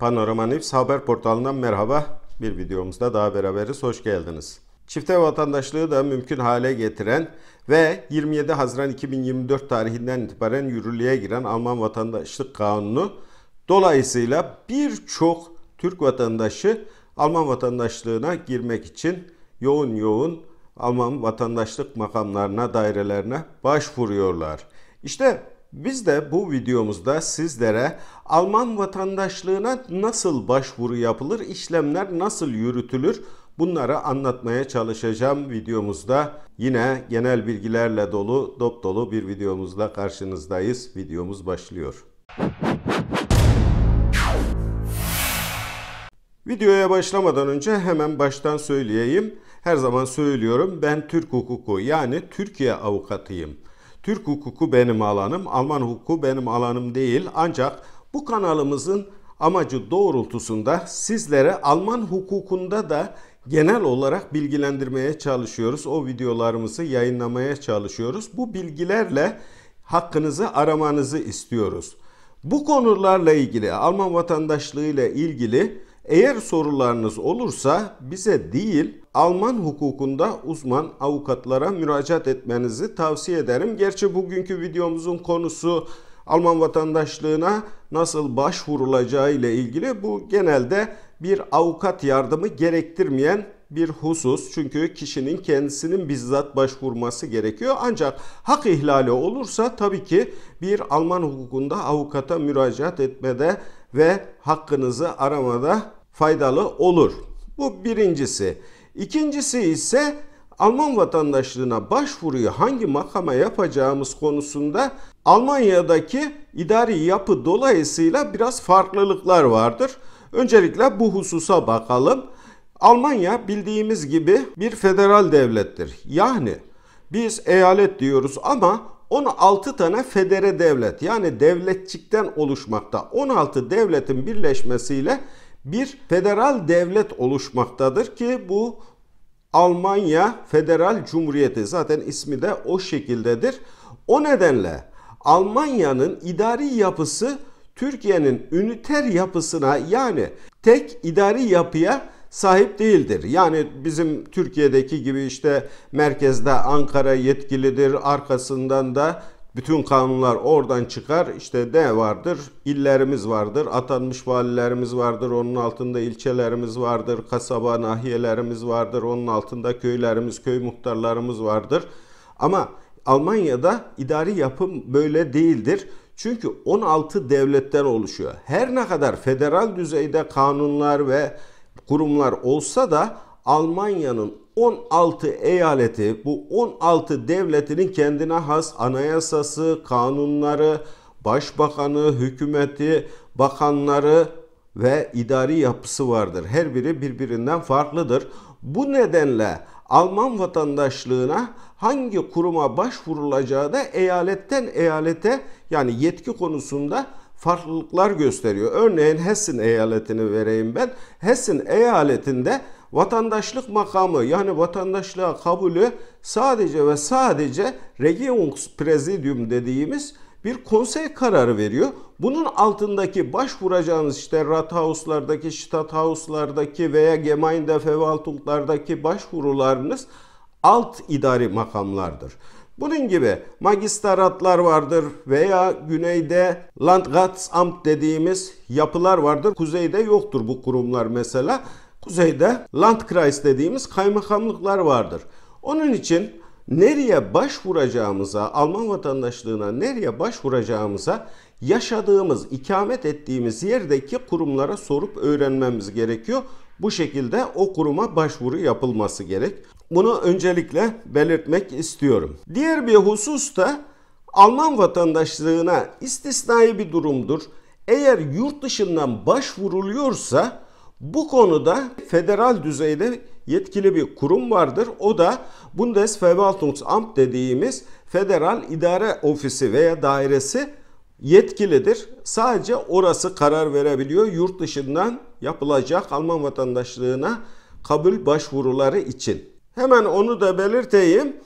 Panorama News haber portalından merhaba. Bir videomuzda daha beraberiz. Hoş geldiniz. Çifte vatandaşlığı da mümkün hale getiren ve 27 Haziran 2024 tarihinden itibaren yürürlüğe giren Alman Vatandaşlık Kanunu dolayısıyla birçok Türk vatandaşı Alman vatandaşlığına girmek için yoğun yoğun Alman vatandaşlık makamlarına, dairelerine başvuruyorlar. İşte biz de bu videomuzda sizlere Alman vatandaşlığına nasıl başvuru yapılır, işlemler nasıl yürütülür bunları anlatmaya çalışacağım videomuzda. Yine genel bilgilerle dolu, dop dolu bir videomuzla karşınızdayız. Videomuz başlıyor. Videoya başlamadan önce hemen baştan söyleyeyim. Her zaman söylüyorum ben Türk hukuku yani Türkiye avukatıyım. Türk hukuku benim alanım, Alman hukuku benim alanım değil. Ancak bu kanalımızın amacı doğrultusunda sizlere Alman hukukunda da genel olarak bilgilendirmeye çalışıyoruz. O videolarımızı yayınlamaya çalışıyoruz. Bu bilgilerle hakkınızı aramanızı istiyoruz. Bu konularla ilgili Alman vatandaşlığı ile ilgili eğer sorularınız olursa bize değil Alman hukukunda uzman avukatlara müracaat etmenizi tavsiye ederim. Gerçi bugünkü videomuzun konusu Alman vatandaşlığına nasıl başvurulacağı ile ilgili bu genelde bir avukat yardımı gerektirmeyen bir husus. Çünkü kişinin kendisinin bizzat başvurması gerekiyor. Ancak hak ihlali olursa tabii ki bir Alman hukukunda avukata müracaat etmede ve hakkınızı aramada faydalı olur. Bu birincisi. İkincisi ise Alman vatandaşlığına başvuruyu hangi makama yapacağımız konusunda Almanya'daki idari yapı dolayısıyla biraz farklılıklar vardır. Öncelikle bu hususa bakalım. Almanya bildiğimiz gibi bir federal devlettir. Yani biz eyalet diyoruz ama 16 tane federe devlet yani devletçikten oluşmakta. 16 devletin birleşmesiyle bir federal devlet oluşmaktadır ki bu Almanya Federal Cumhuriyeti zaten ismi de o şekildedir. O nedenle Almanya'nın idari yapısı Türkiye'nin üniter yapısına yani tek idari yapıya sahip değildir. Yani bizim Türkiye'deki gibi işte merkezde Ankara yetkilidir, arkasından da bütün kanunlar oradan çıkar. İşte ne vardır? İllerimiz vardır, atanmış valilerimiz vardır, onun altında ilçelerimiz vardır, kasaba nahiyelerimiz vardır, onun altında köylerimiz, köy muhtarlarımız vardır. Ama Almanya'da idari yapım böyle değildir. Çünkü 16 devletten oluşuyor. Her ne kadar federal düzeyde kanunlar ve kurumlar olsa da Almanya'nın 16 eyaleti, bu 16 devletinin kendine has anayasası, kanunları, başbakanı, hükümeti, bakanları ve idari yapısı vardır. Her biri birbirinden farklıdır. Bu nedenle Alman vatandaşlığına hangi kuruma başvurulacağı da eyaletten eyalete yani yetki konusunda farklılıklar gösteriyor. Örneğin Hessen eyaletini vereyim ben. Hessen eyaletinde vatandaşlık makamı yani vatandaşlığa kabulü sadece ve sadece Regierungspräsidium dediğimiz bir konsey kararı veriyor. Bunun altındaki başvuracağınız işte Rathauslardaki, Stadthauslardaki veya Gemeindeverwaltunglardaki başvurularınız alt idari makamlardır. Bunun gibi magistraratlar vardır veya güneyde Landratsamt dediğimiz yapılar vardır. Kuzeyde yoktur bu kurumlar mesela. Kuzeyde Landkreis dediğimiz kaymakamlıklar vardır. Onun için nereye başvuracağımıza, Alman vatandaşlığına nereye başvuracağımıza yaşadığımız, ikamet ettiğimiz yerdeki kurumlara sorup öğrenmemiz gerekiyor. Bu şekilde o kuruma başvuru yapılması gerek. Bunu öncelikle belirtmek istiyorum. Diğer bir husus da Alman vatandaşlığına istisnai bir durumdur. Eğer yurt dışından başvuruluyorsa bu konuda federal düzeyde yetkili bir kurum vardır. O da Bundesverwaltungsamt dediğimiz federal idare ofisi veya dairesi yetkilidir. Sadece orası karar verebiliyor yurt dışından yapılacak Alman vatandaşlığına kabul başvuruları için. Hemen onu da belirteyim.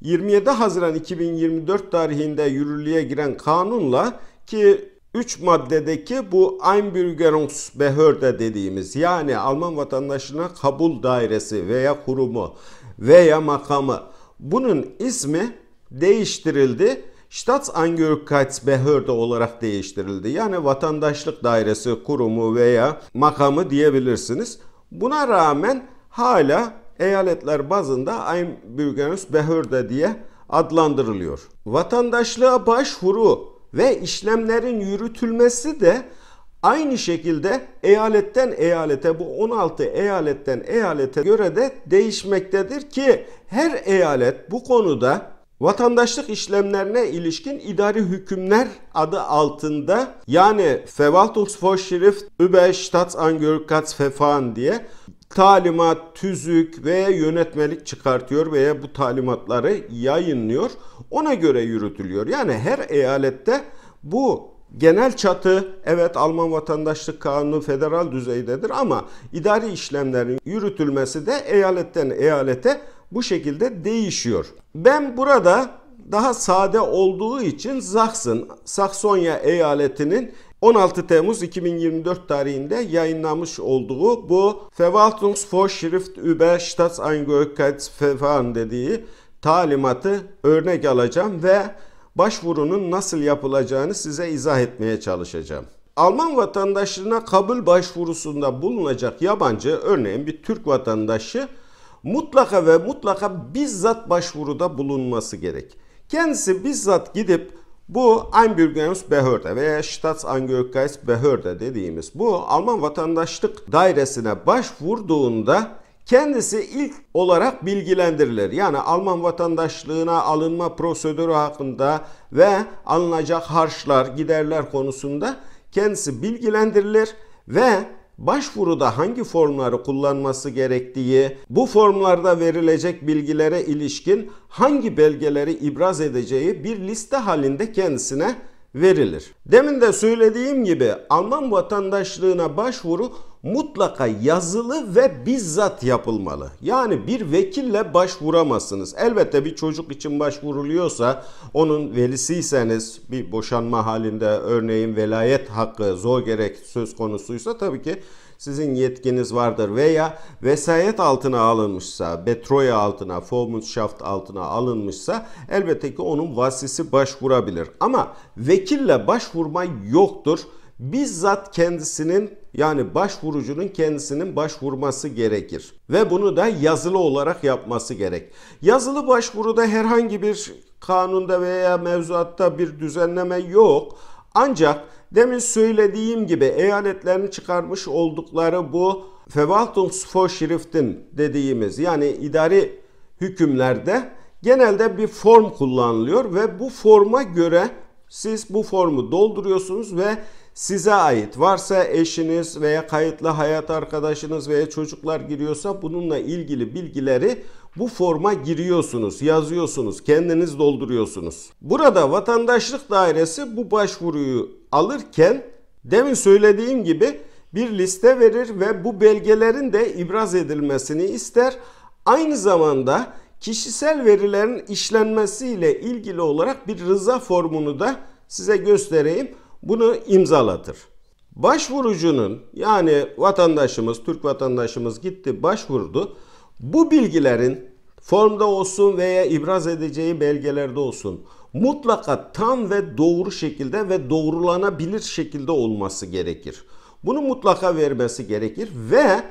27 Haziran 2024 tarihinde yürürlüğe giren kanunla ki 3 maddedeki bu Einbürgerungsbehörde dediğimiz yani Alman vatandaşına kabul dairesi veya kurumu veya makamı bunun ismi değiştirildi. Staatsangehörigkeitsbehörde olarak değiştirildi. Yani vatandaşlık dairesi, kurumu veya makamı diyebilirsiniz. Buna rağmen hala eyaletler bazında Einbürgerungsbehörde diye adlandırılıyor. Vatandaşlığa başvuru ve işlemlerin yürütülmesi de aynı şekilde eyaletten eyalete bu 16 eyaletten eyalete göre de değişmektedir ki her eyalet bu konuda vatandaşlık işlemlerine ilişkin idari hükümler adı altında yani Verwaltungsvorschrift über Staatsangehörigkeitsverfahren diye talimat, tüzük veya yönetmelik çıkartıyor veya bu talimatları yayınlıyor. Ona göre yürütülüyor. Yani her eyalette bu genel çatı evet Alman vatandaşlık kanunu federal düzeydedir ama idari işlemlerin yürütülmesi de eyaletten eyalete bu şekilde değişiyor. Ben burada daha sade olduğu için Sachsen, Saksonya eyaletinin 16 Temmuz 2024 tarihinde yayınlamış olduğu bu Verwaltungsvorschrift über Staatsangehörigkeitsverfahren dediği talimatı örnek alacağım ve başvurunun nasıl yapılacağını size izah etmeye çalışacağım. Alman vatandaşlığına kabul başvurusunda bulunacak yabancı örneğin bir Türk vatandaşı mutlaka ve mutlaka bizzat başvuruda bulunması gerek. Kendisi bizzat gidip bu Einbürgerungsbehörde veya Staatsangehörigkeitsbehörde dediğimiz bu Alman vatandaşlık dairesine başvurduğunda kendisi ilk olarak bilgilendirilir. Yani Alman vatandaşlığına alınma prosedürü hakkında ve alınacak harçlar, giderler konusunda kendisi bilgilendirilir ve başvuruda hangi formları kullanması gerektiği, bu formlarda verilecek bilgilere ilişkin hangi belgeleri ibraz edeceği bir liste halinde kendisine verilir. Demin de söylediğim gibi Alman vatandaşlığına başvuru mutlaka yazılı ve bizzat yapılmalı. Yani bir vekille başvuramazsınız. Elbette bir çocuk için başvuruluyorsa onun velisiyseniz bir boşanma halinde örneğin velayet hakkı zor gerek söz konusuysa tabii ki sizin yetkiniz vardır veya vesayet altına alınmışsa, Betroya altına, Vormundschaft altına alınmışsa elbette ki onun vasisi başvurabilir. Ama vekille başvurma yoktur. Bizzat kendisinin yani başvurucunun kendisinin başvurması gerekir. Ve bunu da yazılı olarak yapması gerek. Yazılı başvuruda herhangi bir kanunda veya mevzuatta bir düzenleme yok. Ancak demin söylediğim gibi eyaletlerin çıkarmış oldukları bu Verwaltungsvorschriften dediğimiz yani idari hükümlerde genelde bir form kullanılıyor ve bu forma göre siz bu formu dolduruyorsunuz ve size ait varsa eşiniz veya kayıtlı hayat arkadaşınız veya çocuklar giriyorsa bununla ilgili bilgileri bu forma giriyorsunuz, yazıyorsunuz, kendiniz dolduruyorsunuz. Burada vatandaşlık dairesi bu başvuruyu alırken demin söylediğim gibi bir liste verir ve bu belgelerin de ibraz edilmesini ister. Aynı zamanda kişisel verilerin işlenmesiyle ilgili olarak bir rıza formunu da size göstereyim. Bunu imzalatır. Başvurucunun yani vatandaşımız, Türk vatandaşımız gitti başvurdu. Bu bilgilerin formda olsun veya ibraz edeceği belgelerde olsun mutlaka tam ve doğru şekilde ve doğrulanabilir şekilde olması gerekir. Bunu mutlaka vermesi gerekir ve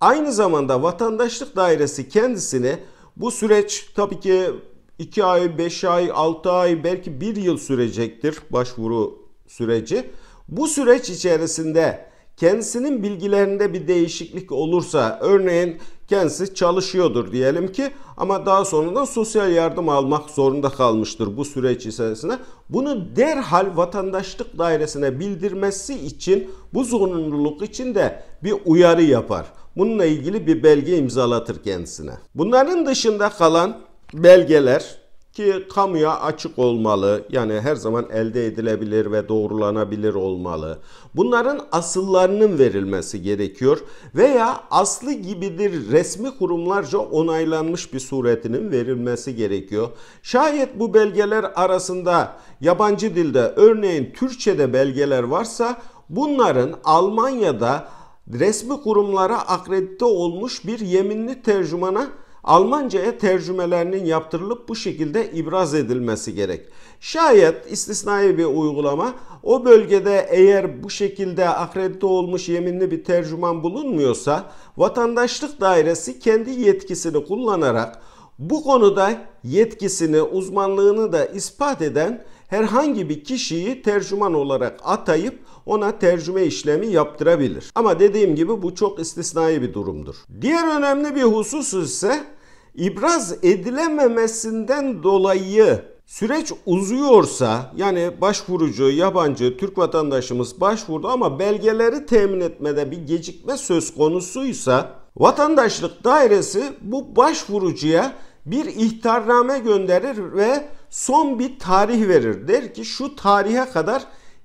aynı zamanda vatandaşlık dairesi kendisine bu süreç tabii ki 2 ay, 5 ay, 6 ay belki 1 yıl sürecektir başvuru süreci. Bu süreç içerisinde kendisinin bilgilerinde bir değişiklik olursa örneğin kendisi çalışıyordur diyelim ki ama daha sonradan sosyal yardım almak zorunda kalmıştır bu süreç içerisinde. Bunu derhal vatandaşlık dairesine bildirmesi için bu zorunluluk için de bir uyarı yapar. Bununla ilgili bir belge imzalatır kendisine. Bunların dışında kalan belgeler ki kamuya açık olmalı. Yani her zaman elde edilebilir ve doğrulanabilir olmalı. Bunların asıllarının verilmesi gerekiyor veya aslı gibidir resmi kurumlarca onaylanmış bir suretinin verilmesi gerekiyor. Şayet bu belgeler arasında yabancı dilde örneğin Türkçe'de belgeler varsa bunların Almanya'da resmi kurumlara akredite olmuş bir yeminli tercümana Almanca'ya tercümelerinin yaptırılıp bu şekilde ibraz edilmesi gerek. Şayet istisnai bir uygulama o bölgede eğer bu şekilde akredite olmuş yeminli bir tercüman bulunmuyorsa vatandaşlık dairesi kendi yetkisini kullanarak bu konuda yetkisini, uzmanlığını da ispat eden herhangi bir kişiyi tercüman olarak atayıp ona tercüme işlemi yaptırabilir. Ama dediğim gibi bu çok istisnai bir durumdur. Diğer önemli bir husus ise ibraz edilememesinden dolayı süreç uzuyorsa yani başvurucu yabancı Türk vatandaşımız başvurdu ama belgeleri temin etmede bir gecikme söz konusuysa vatandaşlık dairesi bu başvurucuya bir ihtarname gönderir ve son bir tarih verir. Der ki şu tarihe kadar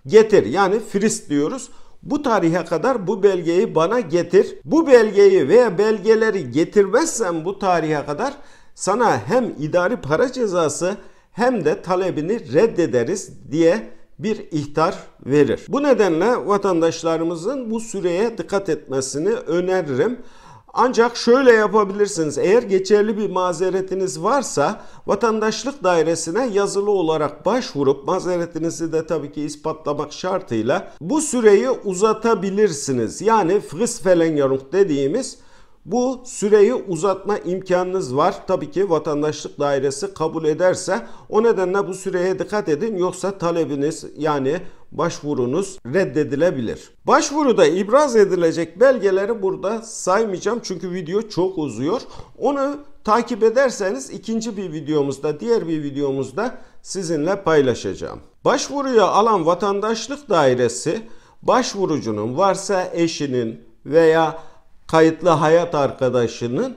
getir yani frist diyoruz. Bu tarihe kadar bu belgeyi bana getir. Bu belgeyi veya belgeleri getirmezsen bu tarihe kadar sana hem idari para cezası hem de talebini reddederiz diye bir ihtar verir. Bu nedenle vatandaşlarımızın bu süreye dikkat etmesini öneririm. Ancak şöyle yapabilirsiniz. Eğer geçerli bir mazeretiniz varsa vatandaşlık dairesine yazılı olarak başvurup mazeretinizi de tabii ki ispatlamak şartıyla bu süreyi uzatabilirsiniz. Yani Fristverlängerung dediğimiz bu süreyi uzatma imkanınız var. Tabii ki vatandaşlık dairesi kabul ederse o nedenle bu süreye dikkat edin yoksa talebiniz yani başvurunuz reddedilebilir. Başvuruda ibraz edilecek belgeleri burada saymayacağım çünkü video çok uzuyor. Onu takip ederseniz ikinci bir videomuzda, diğer bir videomuzda sizinle paylaşacağım. Başvuruya alan vatandaşlık dairesi başvurucunun varsa eşinin veya kayıtlı hayat arkadaşının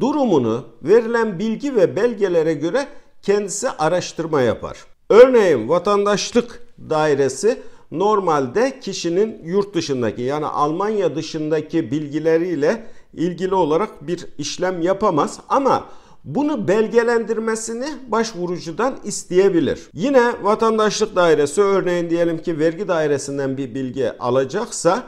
durumunu verilen bilgi ve belgelere göre kendisi araştırma yapar. Örneğin vatandaşlık dairesi normalde kişinin yurt dışındaki yani Almanya dışındaki bilgileriyle ilgili olarak bir işlem yapamaz ama bunu belgelendirmesini başvurucudan isteyebilir. Yine vatandaşlık dairesi örneğin diyelim ki vergi dairesinden bir bilgi alacaksa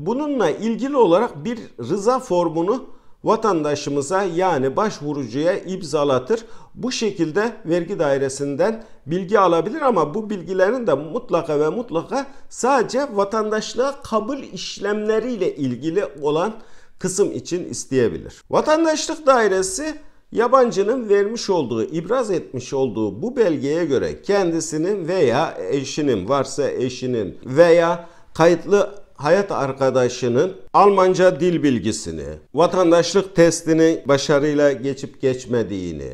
bununla ilgili olarak bir rıza formunu vatandaşımıza yani başvurucuya imzalatır. Bu şekilde vergi dairesinden bilgi alabilir ama bu bilgilerin de mutlaka ve mutlaka sadece vatandaşlığa kabul işlemleriyle ilgili olan kısım için isteyebilir. Vatandaşlık dairesi yabancının vermiş olduğu, ibraz etmiş olduğu bu belgeye göre kendisinin veya eşinin varsa eşinin veya kayıtlı hayat arkadaşının Almanca dil bilgisini, vatandaşlık testini başarıyla geçip geçmediğini,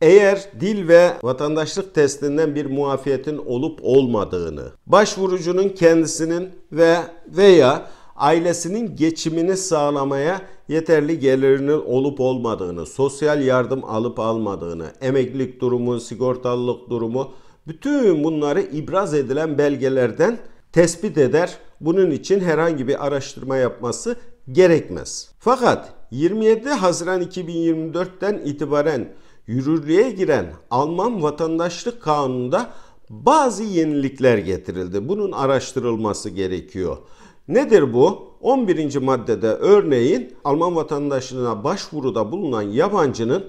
eğer dil ve vatandaşlık testinden bir muafiyetin olup olmadığını, başvurucunun kendisinin ve veya ailesinin geçimini sağlamaya yeterli gelirinin olup olmadığını, sosyal yardım alıp almadığını, emeklilik durumu, sigortalılık durumu bütün bunları ibraz edilen belgelerden tespit eder. Bunun için herhangi bir araştırma yapması gerekmez. Fakat 27 Haziran 2024'ten itibaren yürürlüğe giren Alman vatandaşlık kanununda bazı yenilikler getirildi. Bunun araştırılması gerekiyor. Nedir bu? 11. maddede örneğin Alman vatandaşlığına başvuruda bulunan yabancının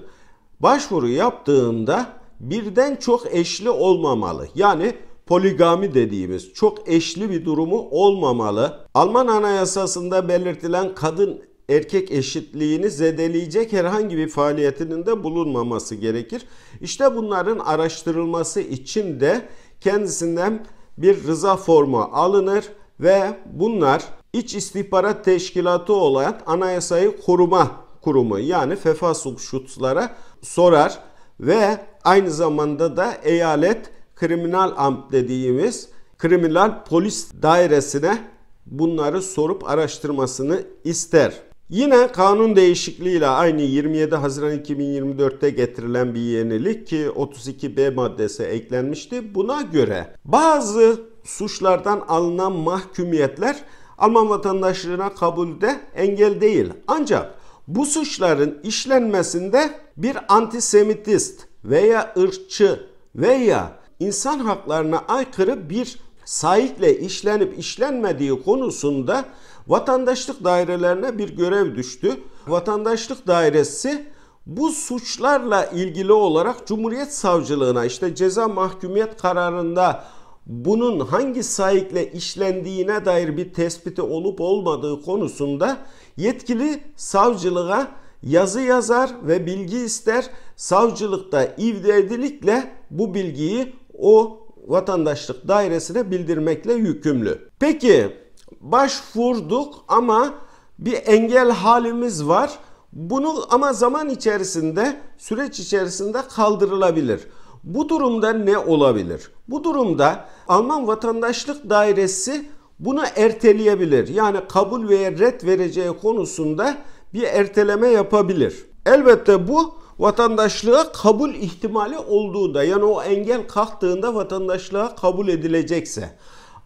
başvuru yaptığında birden çok eşli olmamalı. Yani poligami dediğimiz çok eşli bir durumu olmamalı. Alman anayasasında belirtilen kadın erkek eşitliğini zedeleyecek herhangi bir faaliyetinin de bulunmaması gerekir. İşte bunların araştırılması için de kendisinden bir rıza formu alınır ve bunlar İç İstihbarat Teşkilatı olan Anayasayı Koruma Kurumu yani Verfassungsschutzlara sorar ve aynı zamanda da eyalet kriminal amt dediğimiz kriminal polis dairesine bunları sorup araştırmasını ister. Yine kanun değişikliğiyle aynı 27 Haziran 2024'te getirilen bir yenilik ki 32B maddesi eklenmişti. Buna göre bazı suçlardan alınan mahkumiyetler Alman vatandaşlığına kabulde engel değil. Ancak bu suçların işlenmesinde bir antisemitist veya ırkçı veya insan haklarına aykırı bir sahikle işlenip işlenmediği konusunda vatandaşlık dairelerine bir görev düştü. Vatandaşlık dairesi bu suçlarla ilgili olarak Cumhuriyet Savcılığına işte ceza mahkumiyet kararında bunun hangi sahikle işlendiğine dair bir tespiti olup olmadığı konusunda yetkili savcılığa yazı yazar ve bilgi ister. Savcılıkta ivedilikle bu bilgiyi o vatandaşlık dairesine bildirmekle yükümlü. Peki başvurduk ama bir engel halimiz var. Bunu ama zaman içerisinde, süreç içerisinde kaldırılabilir. Bu durumda ne olabilir? Bu durumda Alman Vatandaşlık Dairesi bunu erteleyebilir. Yani kabul veya red vereceği konusunda bir erteleme yapabilir. Elbette bu vatandaşlığa kabul ihtimali olduğunda yani o engel kalktığında vatandaşlığa kabul edilecekse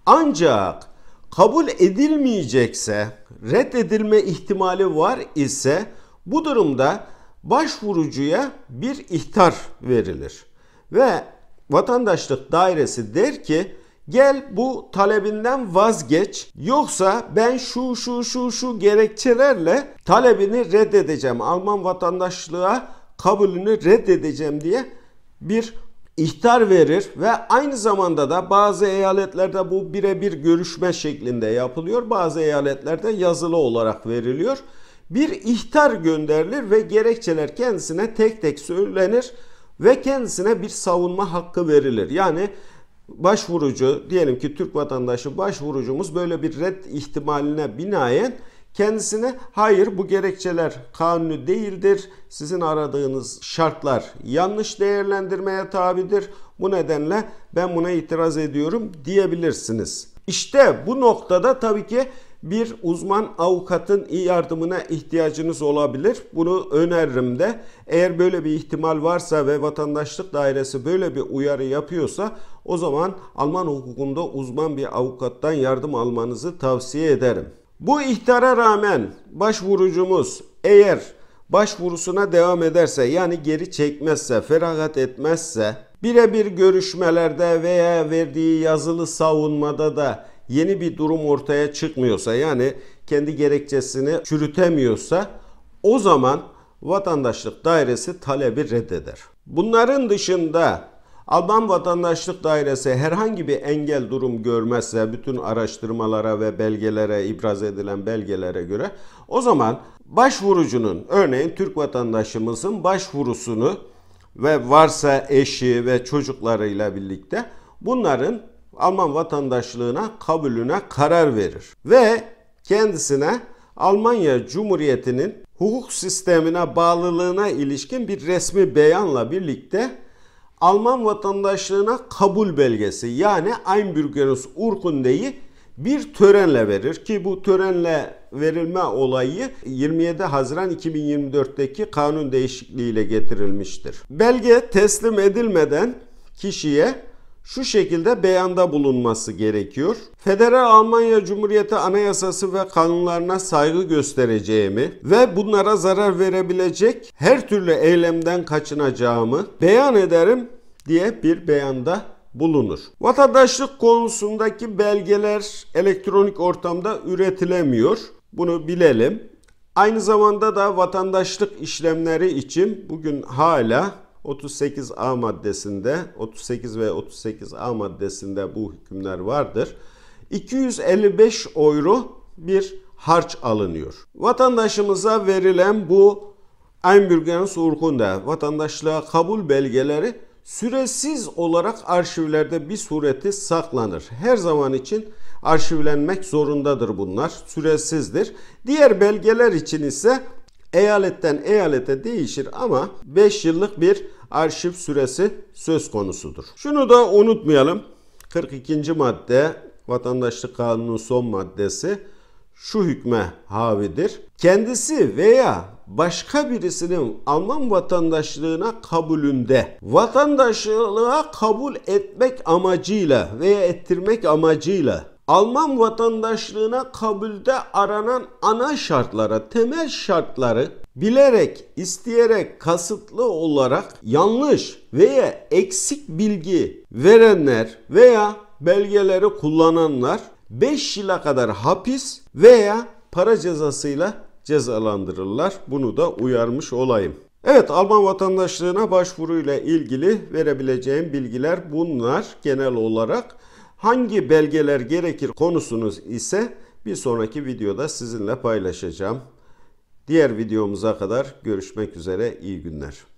ancak kabul edilmeyecekse reddedilme ihtimali var ise bu durumda başvurucuya bir ihtar verilir. Ve vatandaşlık dairesi der ki gel bu talebinden vazgeç yoksa ben şu şu şu şu gerekçelerle talebini reddedeceğim. Alman vatandaşlığa kabulünü reddedeceğim diye bir ihtar verir ve aynı zamanda da bazı eyaletlerde bu birebir görüşme şeklinde yapılıyor. Bazı eyaletlerde yazılı olarak veriliyor. Bir ihtar gönderilir ve gerekçeler kendisine tek tek söylenir ve kendisine bir savunma hakkı verilir. Yani başvurucu diyelim ki Türk vatandaşı başvurucumuz böyle bir red ihtimaline binaen kendisine hayır bu gerekçeler kanuni değildir. Sizin aradığınız şartlar yanlış değerlendirmeye tabidir. Bu nedenle ben buna itiraz ediyorum diyebilirsiniz. İşte bu noktada tabii ki bir uzman avukatın yardımına ihtiyacınız olabilir. Bunu öneririm de. Eğer böyle bir ihtimal varsa ve vatandaşlık dairesi böyle bir uyarı yapıyorsa o zaman Alman hukukunda uzman bir avukattan yardım almanızı tavsiye ederim. Bu ihtara rağmen başvurucumuz eğer başvurusuna devam ederse yani geri çekmezse, feragat etmezse, birebir görüşmelerde veya verdiği yazılı savunmada da yeni bir durum ortaya çıkmıyorsa yani kendi gerekçesini çürütemiyorsa o zaman vatandaşlık dairesi talebi reddeder. Bunların dışında Alman Vatandaşlık Dairesi herhangi bir engel durum görmezse bütün araştırmalara ve belgelere ibraz edilen belgelere göre o zaman başvurucunun örneğin Türk vatandaşımızın başvurusunu ve varsa eşi ve çocuklarıyla birlikte bunların Alman vatandaşlığına kabulüne karar verir. Ve kendisine Almanya Cumhuriyeti'nin hukuk sistemine bağlılığına ilişkin bir resmi beyanla birlikte Alman vatandaşlığına kabul belgesi yani Einbürgerungsurkunde'yi bir törenle verir ki bu törenle verilme olayı 27 Haziran 2024'teki kanun değişikliğiyle getirilmiştir. Belge teslim edilmeden kişiye şu şekilde beyanda bulunması gerekiyor. Federal Almanya Cumhuriyeti Anayasası ve kanunlarına saygı göstereceğimi ve bunlara zarar verebilecek her türlü eylemden kaçınacağımı beyan ederim diye bir beyanda bulunur. Vatandaşlık konusundaki belgeler elektronik ortamda üretilemiyor. Bunu bilelim. Aynı zamanda da vatandaşlık işlemleri için bugün hala 38A maddesinde 38 ve 38A maddesinde bu hükümler vardır. 255 euro bir harç alınıyor. Vatandaşımıza verilen bu Einbürgerungsurkunde vatandaşlığa kabul belgeleri süresiz olarak arşivlerde bir sureti saklanır. Her zaman için arşivlenmek zorundadır bunlar. Süresizdir. Diğer belgeler için ise eyaletten eyalete değişir ama 5 yıllık bir arşiv süresi söz konusudur. Şunu da unutmayalım. 42. madde vatandaşlık kanunun son maddesi şu hükme havidir. Kendisi veya başka birisinin Alman vatandaşlığına kabulünde vatandaşlığa kabul etmek amacıyla veya ettirmek amacıyla Alman vatandaşlığına kabulde aranan ana şartlara, temel şartları bilerek, isteyerek, kasıtlı olarak yanlış veya eksik bilgi verenler veya belgeleri kullananlar 5 yıla kadar hapis veya para cezasıyla cezalandırırlar. Bunu da uyarmış olayım. Evet Alman vatandaşlığına başvuruyla ilgili verebileceğim bilgiler bunlar genel olarak. Hangi belgeler gerekir konusunuz ise bir sonraki videoda sizinle paylaşacağım. Diğer videomuza kadar görüşmek üzere iyi günler.